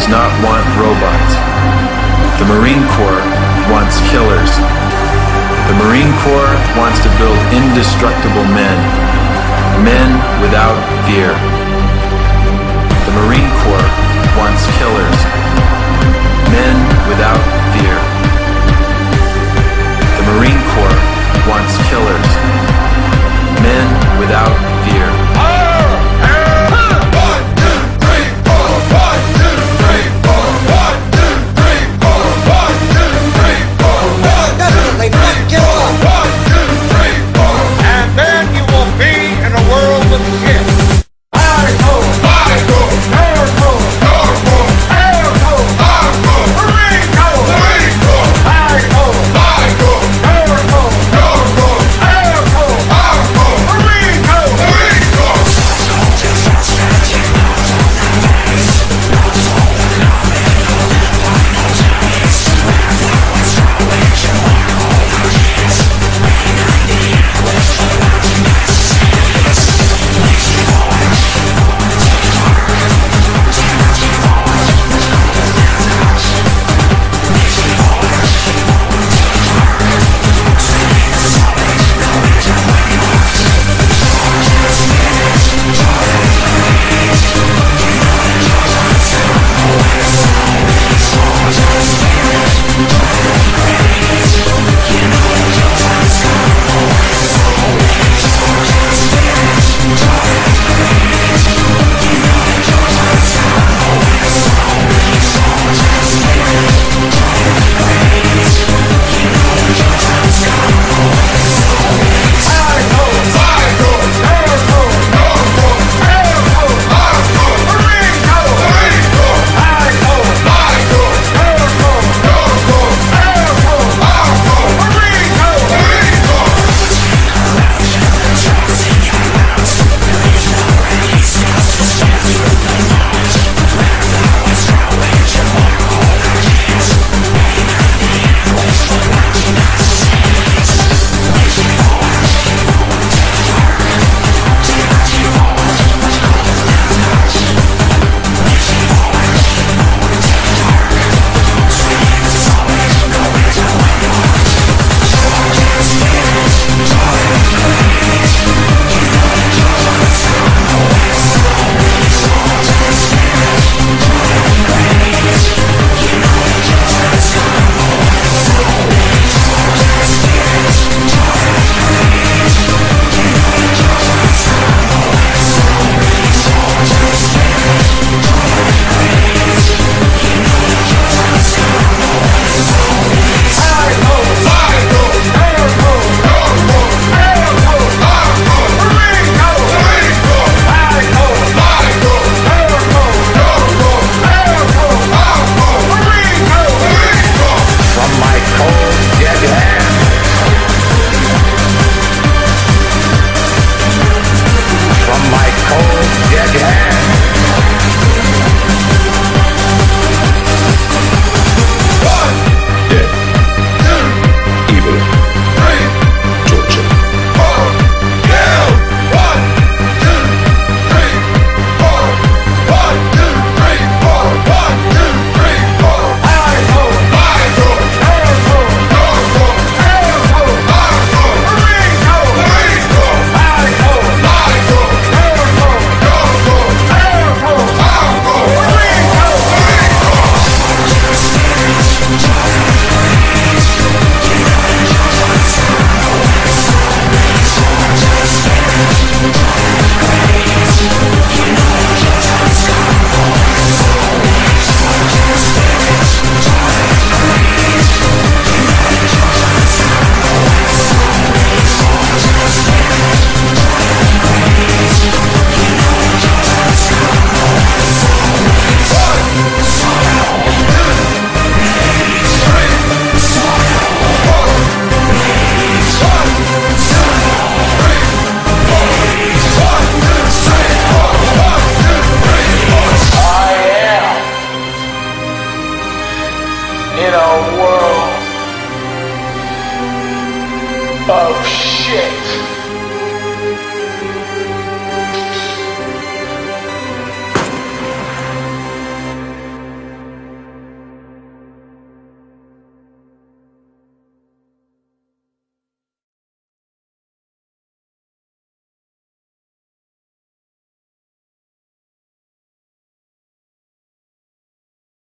does not want robots. The Marine Corps wants killers. The Marine Corps wants to build indestructible men. Men without fear. The Marine of shit.